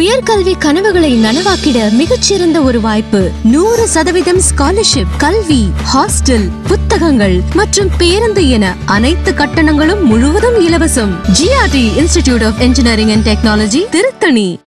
உயர்கல்வி கனவுகளை நனவாக்கிட மிகச்சிறந்த ஒரு வாய்ப்பு. நூறு சதவீதம் ஸ்காலர்ஷிப் கல்வி ஹாஸ்டல் புத்தகங்கள் மற்றும் பேருந்து என அனைத்து கட்டணங்களும் முழுவதும் இலவசம். GRT institute of engineering and technology Tiruttani.